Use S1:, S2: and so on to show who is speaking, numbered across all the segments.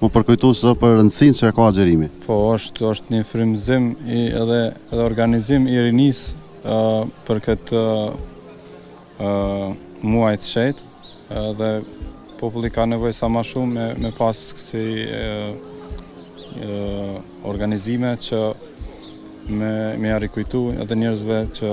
S1: Me përkujtu sado për rëndësinë që e ka agjërimi.
S2: Po, është, është një frymëzim i, edhe, edhe organizim i rinisë uh, për këtë uh, muaj të shejtë uh, dhe populli ka nevojë sa ma shumë me, me pas kësi uh, uh, organizime që me, me ja rikujtu edhe njerëzve që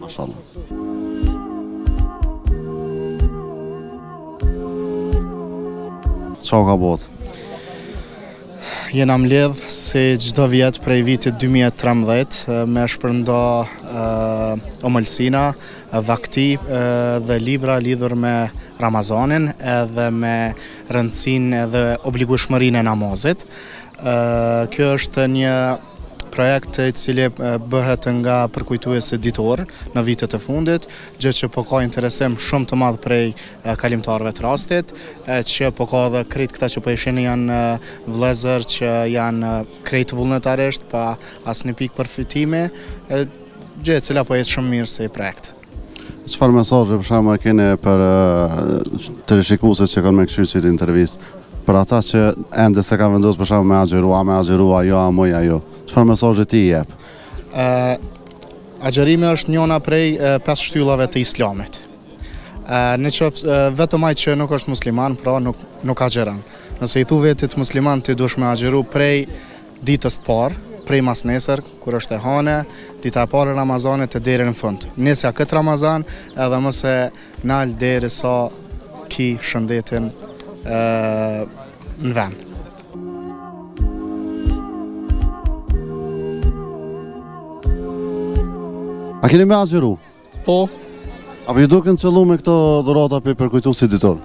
S1: Mashallah. çka ka bo
S3: jena mledh si çdo vjet prej vitit 2013 me shpërnda ëmbëlsina, vakti dhe libra lidhur me Ramazanin edhe me rëndësinë edhe obligushmërinë e namazit kjo është një projekt i cili bëhet nga Përkujtuesi ditor në vitet e fundit, gjë që po ka interesim shumë të madh prej kalimtarëve të rastit, e që po ka edhe krejt këta që po i shihni janë vëllezër që janë krejt vullnetarisht pa asnjë pikë përfitimi, gjë e cila po ecë shumë mirë si projekt.
S1: Çfarë mesazhi për shembull keni për teleshikuesit që kanë me kshyrë këtë intervistë? Për ata që ende s'e kanë vendosur për shembull me agjëru, a me agjëru a jo, a mos a jo. Çfarë mesazhi ti u jep?
S3: Ë Agjërimi është njëna prej pesë shtyllave të Islamit. Ë në qoftë vetëm ai që nuk është musliman, pra nuk nuk agjëron. Nëse i thu vetit musliman ti duhesh me agjëru prej ditës së parë, prej masnesër, kur është e hane, dita e parë e Ramazanit e deri në fund. Nisja këtë Ramazan, edhe mos e nal derisa ki shëndetin në vend.
S1: A keni me agjëru?
S4: Po.
S1: A po ju duken qëllume këto dhurata prej Përkujtuesi ditor?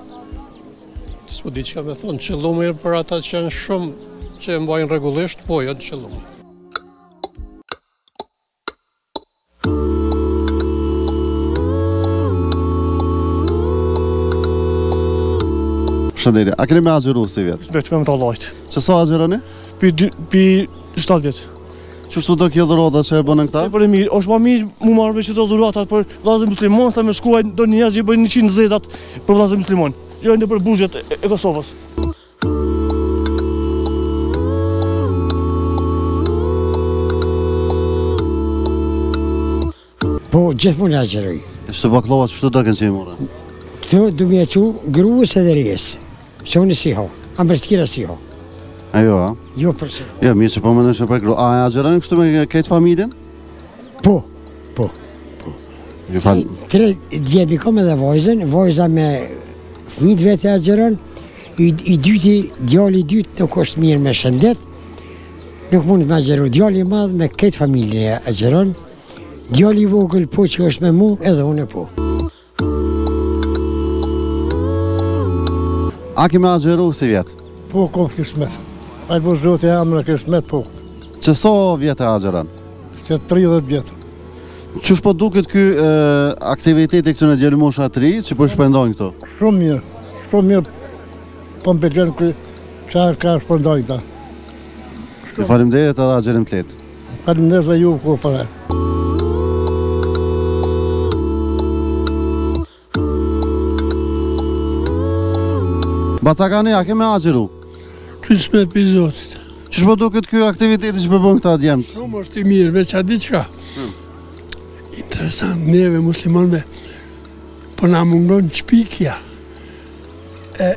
S4: S'po di çka me thonë, qëllume për ata që janë shumë që e mbajnë rregullisht, po janë qëllume.
S1: Përshëndetje, a keni me agjëru sivjet?
S5: Me emër të Allahit.
S1: Qe sa agjëroni?
S5: Pi 7 vjet.
S1: Qysh t'u dok kjo dhurata që e bënë këta?
S5: Po e mirë, është ma mirë m'u marrë me qito dhuratat për vllaznit muslimon, sa me shku do një jashtë që i bëjnë njëqind zezat për vllaznit muslimon. Gjojnë dhe për buxhet e Kosovës.
S6: Po, gjithmonë agjëroj.
S1: E shtë baklovat, shtatë kanë që i mora?
S6: Të du mi e që gruës edhe rjes, që unë si ho, a më rëstkira si ho.
S1: A jo, a?
S6: Jo, përse.
S1: Jo, mi që po më nëshë për gruë, a agjëroni kështu me këtë familjen?
S6: Po, po, po.
S1: Ju falë.
S6: Tre djem kom edhe vojzen, vojza me fmit e vet agjëron, i, i dyti, djali i dytë nuk është mirë me shëndet, nuk mundet me agjëru, djali i madh me krejt familjen agjëron, Djali i vogël po që është me mu edhe unë po.
S1: A ki me agjëru sivjet?
S7: Po, kon kismet. Ai bo Zoti emër e kismet, po.
S1: Qe sa vjet e agjëron?
S7: Qe 30 vjet.
S1: Qysh po duket ky aktiviteti këtyne djelmoshat e ri, që po shpërndajnë këtu?
S7: Shumë mirë, shumë mirë po më pëlqen kjo çka shpërndajnë
S1: këta. Faleminderit edhe agjërim të lehtë.
S7: Faleminderit dhe ju ku për.
S1: Bacakani, a kemi agjëru?
S8: Kismet prej Zotit.
S1: Qysh po doket ky aktiviteti që po bojn këta djemët?
S8: Shumë është i mirë, veç a diçka. Hmm. Interesant, neve muslimonve, po na mungon shpikja e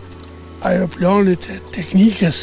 S8: aeroplanit e teknikës,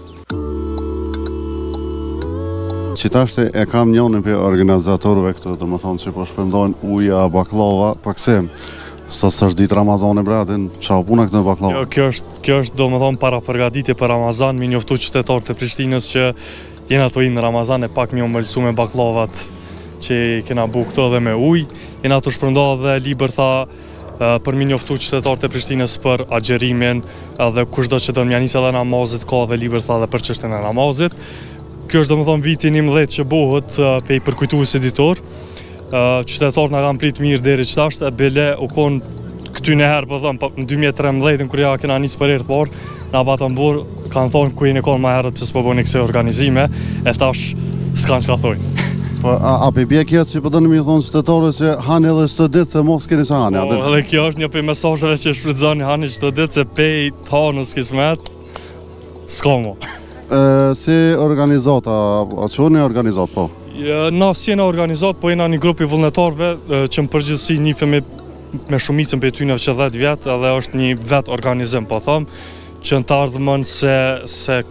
S8: Qitash e
S1: kam njonin prej organizatorëve këtu, domethonë që po shpërndojnë ujë, baklava, pak se sa s'është ditë Ramazani bre, adin, çka o puna këtyne baklava?
S5: Jo, kjo është, kjo është, domethonë, parapërgatitje për Ramazan, mi njoftu qytetarët e Prishtinës që jena tu hi n' Ramazan e pak mi omëlsu me baklavat që kena bo këtu dhe me uj, jena tu shpërnda edhe libërtha, për mi njoftu qytetarët e Prishtinës për agjerimin dhe kushdo që do m'ia nis edhe namazit ka edhe libërtha edhe për çështjen e namazit kjo është domethonë viti i njimdhetë që bohet prej Përkujtuesi Ditor qytetarët na kanë prit mirë deri qitash e bile u konë këty niherë parë po thonë po, në 2013 kur ia kena nisë për herë të parë Na patën burra, kanë thonë ku jeni konë ma herët pse s'po bëni kësi organizime, e tash s'kanë çka thojnë.
S1: Po, a, a po bje kjo që po doni m'i thonë qytetarëve që hani edhe sot ditë se mos keni sa hani?
S5: Po, edhe kjo është një prej mesazheve që shfrytëzoni hani sot ditë se prej të hanës kismet, s'ka mo.
S1: si organizatë, a, a çka jeni organizatë
S5: po? Na s'jena organizatë, po jena një grup i vullnetarve që në përgjithësi njihemi Me shumicën prej tyne qe 10 vjet edhe është një vetorganizim, po thomë, që në të ardhmen se, se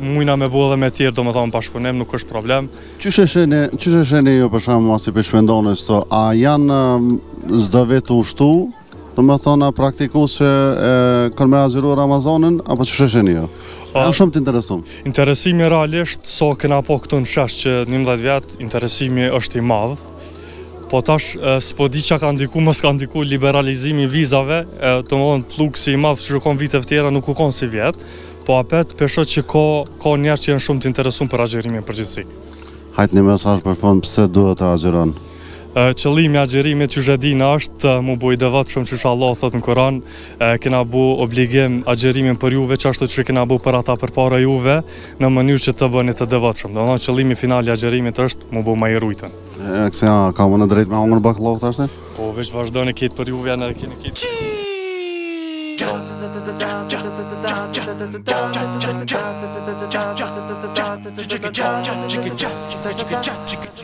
S5: mujna me bo edhe me tjerë, domethonë bashkëpunim, nuk është problem.
S1: Qysh e shihni, qysh e shihni ju për shembull masi po shpërndani sot, a janë do vetë ashtu, domethonë a praktikues e, kur me agjëru Ramazanin, apo qysh e shihni ju?
S5: A
S1: janë shumë të interesum?
S5: Interesimi realisht, sa kena pa këtu në shesh qe 11 vjet, interesimi është i madh, Po tash s'po di çka ka ndiku, mos ka ndiku liberalizimi vizave, do me thënë fluksi i madh që u kon viteve tjera nuk u kon sivjet, po apet pe shoh që ka, ka njerëz që janë shumë të interesum për agjërimin në
S1: përgjithësi. Hajt një mesaj për fund, pse duhet të
S5: agjërojmë? Qëllimi i agjërimit qysh e dina është me u bo i devotshëm qysh Allahu thotë në Kuran, kena bo obligim agjërimin për juve, ashtu qysh e kena bo për ata përpara juve, Në mënyrë që të bëheni të devotshëm. Do me thonë qëllimi final i agjërimit është me u bo ma i rujtun.
S1: E qysh a kam drejt me hongër bakllavë tash?
S5: Po veç vazhdoni këtë për ju vjen edhe keni këtë.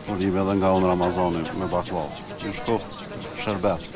S1: Unë i me dhe nga unë Ramazani me bakllavë. T'shkoftë shërbet.